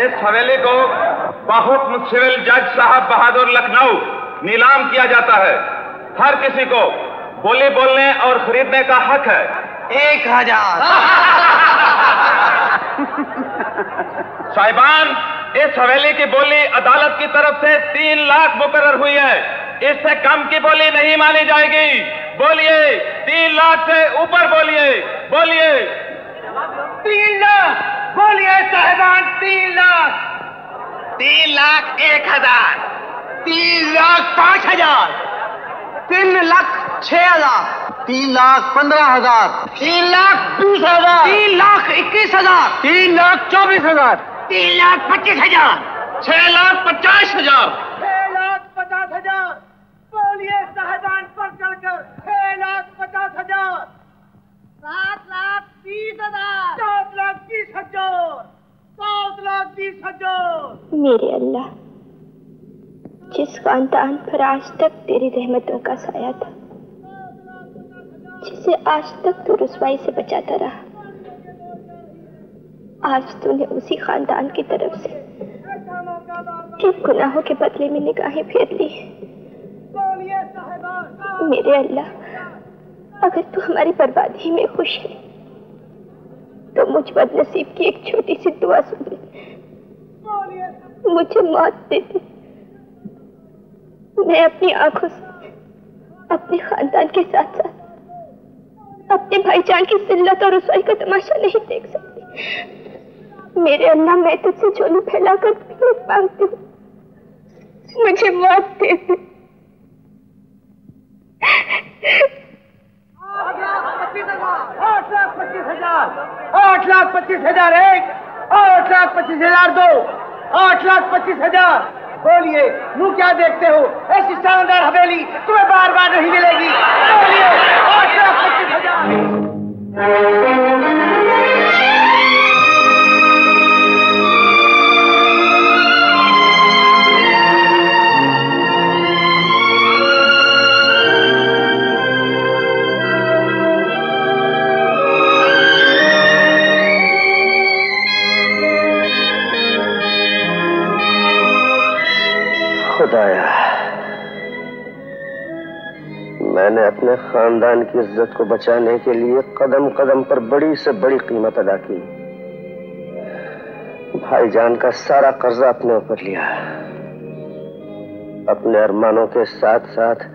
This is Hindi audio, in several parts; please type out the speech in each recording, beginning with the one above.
इस हवेली को बहुत सिविल जज साहब बहादुर लखनऊ नीलाम किया जाता है। हर किसी को बोली बोलने और खरीदने का हक है। एक हज़ार। साहिबान इस हवेली की बोली अदालत की तरफ़ से तीन लाख मुकर हुई है। इससे कम की बोली नहीं मानी जाएगी। बोलिए तीन लाख से ऊपर बोलिए। बोलिए बोलिए साहिबान तीन लाख। तीन लाख एक हज़ार। तीन लाख पाँच हज़ार। तीन लाख छह हज़ार। तीन लाख पंद्रह हज़ार। तीन लाख बीस हज़ार। तीन लाख इक्कीस हज़ार। तीन लाख चौबीस हज़ार। तीन लाख पच्चीस हज़ार। छह लाख पचास हज़ार। छह लाख पचास हज़ार। बोलिए साहिबान पर चढ़कर छह लाख पचास हज़ार सात लाख बीस हज़ार सात लाख बीस हज़ार सात लाख बीस हज़ार मेरे अल्लाह जिस खानदान पर आज तक तेरी रहमतों का साया था जिसे आज तक तू रसवाई से बचाता रहा आज तूने उसी खानदान की तरफ़ से एक गुनाहों के बदले में निगाहें फेर ली मेरे अल्लाह अगर तू हमारी बर्बादी में खुश है तो मुझ बदनसीब की एक छोटी सी दुआ सुन। ले मुझे मौत दे दे। मैं अपनी आँखों से, अपने खानदान के साथ साथ, अपने भाईजान की जिल्लत और रसोई का तमाशा नहीं देख सकती। मेरे अल्लाह मैं तुझसे झोली फैलाकर भीख मांगती हूँ। मुझे मौत दे दे। आठ लाख पच्चीस हज़ार, आठ लाख पच्चीस हज़ार एक, आठ लाख पच्चीस हज़ार दो। आठ लाख पच्चीस हज़ार। बोलिए, मुँह क्या देखते हो? ऐसी शानदार हवेली तुम्हें बार बार नहीं मिलेगी। खुदाया मैंने अपने खानदान की इज़्ज़त को बचाने के लिए कदम कदम पर बड़ी से बड़ी कीमत अदा की। भाईजान का सारा कर्जा अपने ऊपर लिया। अपने अरमानों के साथ साथ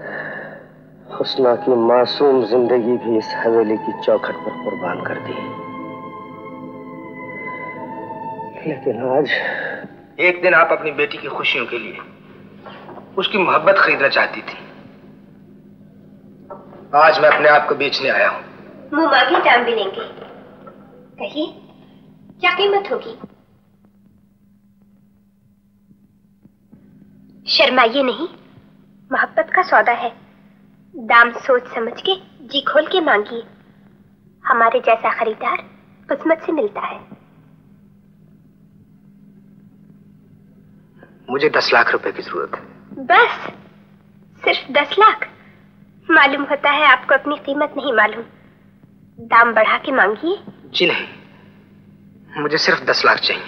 हुस्ना की मासूम ज़िंदगी भी इस हवेली की चौखट पर कुर्बान कर दी। लेकिन आज एक दिन आप अपनी बेटी की खुशियों के लिए उसकी मोहब्बत खरीदना चाहती थी। आज मैं अपने आप को बेचने आया हूँ। मुँह मांगे दाम भी लेंगे। कहिए क्या कीमत होगी? शर्माइए नहीं मोहब्बत का सौदा है। दाम सोच समझ के जी खोल के मांगिए। हमारे जैसा खरीदार किस्मत से मिलता है। मुझे दस लाख रुपए की ज़रूरत है। बस सिर्फ़ दस लाख। मालूम होता है आपको अपनी कीमत नहीं मालूम। दाम बढ़ा के मांगिए। जी नहीं मुझे सिर्फ़ दस लाख चाहिए।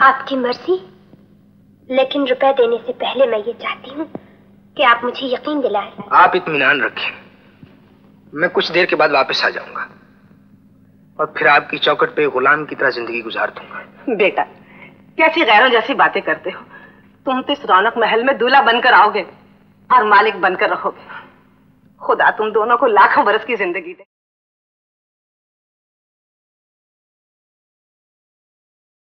आपकी मर्ज़ी लेकिन रुपए देने से पहले मैं ये चाहती हूँ कि आप मुझे यकीन दिलाएँ। आप इतमान रखें। मैं कुछ देर के बाद वापस आ जाऊँगा। और फिर आपकी चौकट पे गुलाम की तरह ज़िंदगी गुजार दूँगा। बेटा कैसी गैरों जैसी बातें करते हो। तुम तो इस रौनक महल में दूल्हा बनकर आओगे और मालिक बनकर रहोगे खुदा तुम दोनों को लाखों बरस की ज़िंदगी दे।